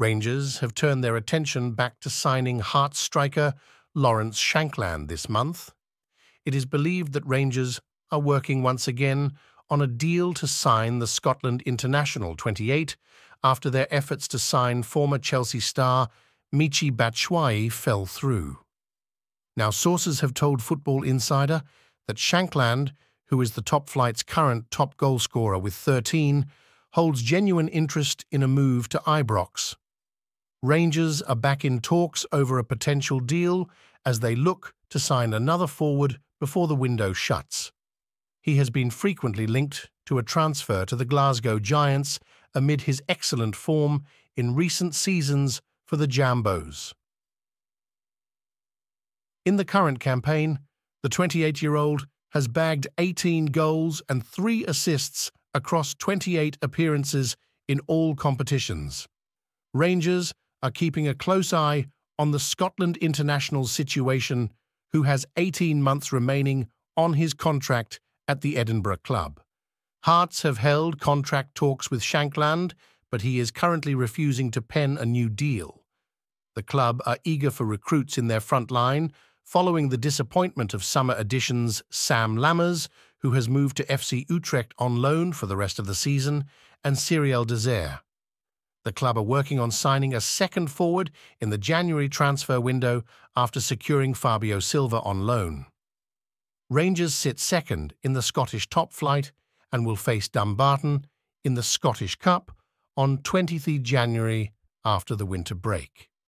Rangers have turned their attention back to signing Hearts striker Lawrence Shankland this month. It is believed that Rangers are working once again on a deal to sign the Scotland international 28 after their efforts to sign former Chelsea star Michy Batshuayi fell through. Now, sources have told Football Insider that Shankland, who is the top flight's current top goalscorer with 13, holds genuine interest in a move to Ibrox. Rangers are back in talks over a potential deal as they look to sign another forward before the window shuts. He has been frequently linked to a transfer to the Glasgow Giants amid his excellent form in recent seasons for the Jambos. In the current campaign, the 28-year-old has bagged 18 goals and 3 assists across 28 appearances in all competitions. Rangers are keeping a close eye on the Scotland international situation, who has 18 months remaining on his contract at the Edinburgh club. Hearts have held contract talks with Shankland, but he is currently refusing to pen a new deal. The club are eager for recruits in their front line, following the disappointment of summer additions Sam Lammers, who has moved to FC Utrecht on loan for the rest of the season, and Cyriel Dessers. The club are working on signing a second forward in the January transfer window after securing Fabio Silva on loan. Rangers sit second in the Scottish top flight and will face Dumbarton in the Scottish Cup on 20th January after the winter break.